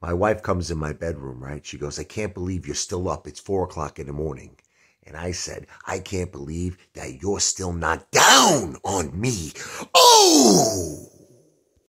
My wife comes in my bedroom, right? She goes, I can't believe you're still up. It's four o'clock in the morning. And I said, I can't believe that you're still not down on me.